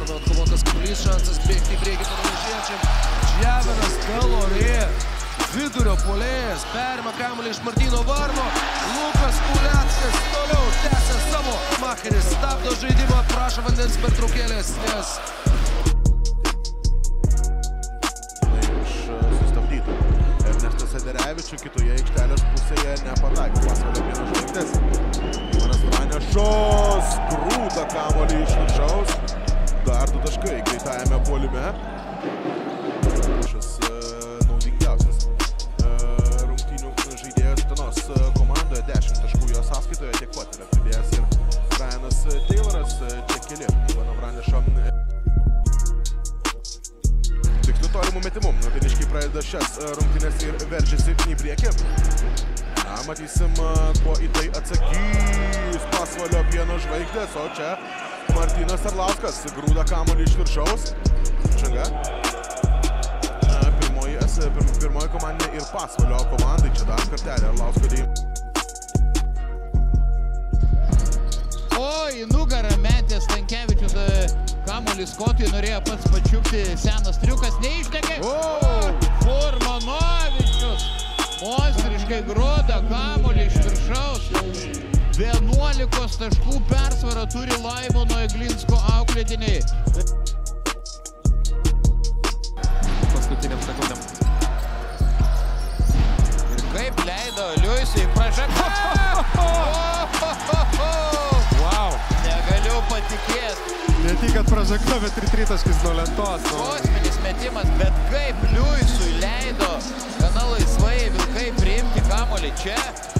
varno atkovotas kamuolys, šansas bėgti į priekį panaužiečiam. Džiavenas Galorė, vidurio polėjas, perima kamuolį iš Martino Varno. Lukas Kuliackas toliau tęsia savo. Macheris stabdo žaidimą, prašo vandens pertraukėlės, nes iš sustabdytų. Ernestas Sederevičių kitoje aikštelės pusėje nepataikė. Pasvalio pieno žvaigždės. Ivanas Pranešos grūda kamolį iš viršaus. Taškai greitajame puolime. Šis e, naudingiausias e, rungtynių žaidėjas Utenos e, komandoje 10 taškų jo sąskaitoje tiek pat yra pridėjęs ir Ryanas Tayloras, čia keli Ivano Pranešo tiksliu tolimų metimų. Nataniškiai pradeda šias rungtynės ir veržiasi į priekį. Na, matysim, kuo į tai atsakys pasvalio pieno žvaigždės, o čia Martinas Arlauskas grūda kamolį iš viršaus. Žanga. Pirmoji, pirm, pirmoji komandinė ir pasvalio komandai. Čia dar kartelį Arlausko dėjim. O į nugarą metė Stankievičius e, kamuolį Skotui, norėjo pats pačiupti, senas triukas neištekė. Furmanovičius monstriškai groda kamuolį iš viršaus. 11 taškų persvarą turi Laimono Eglinsko auklėtiniai. paskutiniam sekundėm. Ir kaip leido Liujisui pražanga. Wow. Negaliu patikėti. Ne tik, kad pražanga, bet ir tritaškis nuo lentos. Kosminis metimas, bet kaip Liujisui leido gana laisvai vilkai priimti kamolį čia.